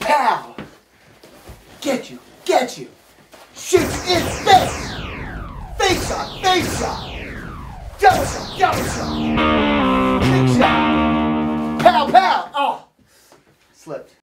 Pow! Get you, get you. Shoot you in face. Face shot, face shot. Double shot, double shot. Big shot. Pow, pow. Oh, slipped.